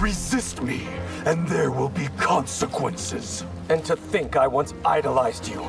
Resist me, and there will be consequences. And to think I once idolized you.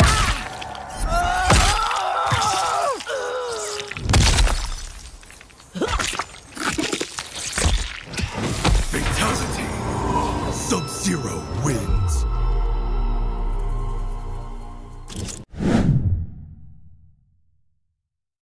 Sub-Zero wins.